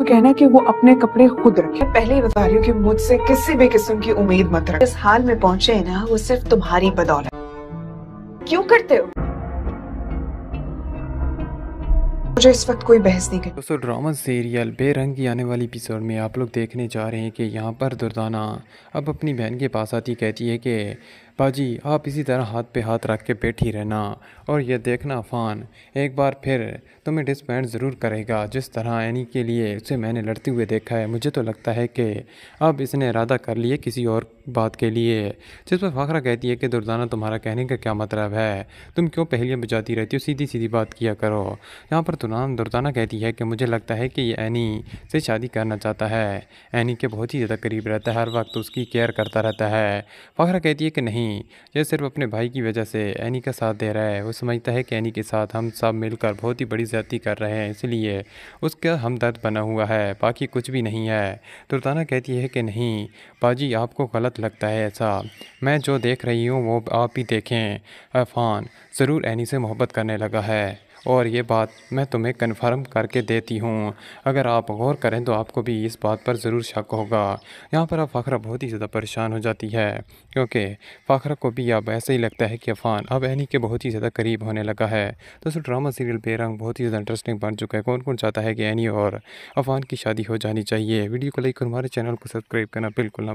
तो कहना कि वो अपने कपड़े खुद रखे। पहले ही बता रही हूँ कि मुझसे किसी भी किस्म की उम्मीद मत रख। इस हाल में पहुँचे हैं ना, वो सिर्फ़ तुम्हारी बदौलत। क्यों करते हो? मुझे इस वक्त कोई बहस नहीं करनी। दोस्तों, ड्रामा सीरियल बेरंग आने वाली एपिसोड में आप लोग देखने जा रहे हैं कि यहाँ पर दुर्दाना अब अपनी बहन के पास आती कहती है कि बाजी आप इसी तरह हाथ पे हाथ रख के बैठी रहना और यह देखना फ़ान एक बार फिर तुम्हें डिसपैंड ज़रूर करेगा, जिस तरह एनी के लिए उसे मैंने लड़ते हुए देखा है। मुझे तो लगता है कि अब इसने इरादा कर लिए किसी और बात के लिए, जिस पर फाखरा कहती है कि, दुर्दाना, तुम्हारा कहने का क्या मतलब है? तुम क्यों पहलियाँ बजाती रहती हो? सीधी सीधी बात किया करो। यहाँ पर तुनाम दुर्दाना कहती है कि, मुझे लगता है कि ये एनी से शादी करना चाहता है। एनी के बहुत ही ज़्यादा करीब रहता है, हर वक्त उसकी केयर करता रहता है। फाखरा कहती है कि, नहीं नहीं यह सिर्फ़ अपने भाई की वजह से एनी का साथ दे रहा है। वो समझता है कि एनी के साथ हम सब मिलकर बहुत ही बड़ी ज़्यादती कर रहे हैं, इसलिए उसका हमदर्द बना हुआ है, बाकी कुछ भी नहीं है। तुरताना कहती है कि नहीं, बाजी आपको गलत लगता है ऐसा। मैं जो देख रही हूँ, वो आप ही देखें। अफान, ज़रूर एनी से मोहब्बत करने लगा है। और ये बात मैं तुम्हें कन्फर्म करके देती हूँ। अगर आप गौर करें तो आपको भी इस बात पर ज़रूर शक होगा। यहाँ पर अब फ़ाखरा बहुत ही ज़्यादा परेशान हो जाती है, क्योंकि फ़ाखरा को भी अब ऐसा ही लगता है कि अफ़ान अब एनी के बहुत ही ज़्यादा करीब होने लगा है। दोस्तों ड्रामा सीरियल बेरंग बहुत ही ज़्यादा इंटरेस्टिंग बन चुका है। कौन कौन चाहता है कि एनी और अफ़ान की शादी हो जानी चाहिए? वीडियो को लाइक कर हमारे चैनल को सब्सक्राइब करना बिल्कुल ना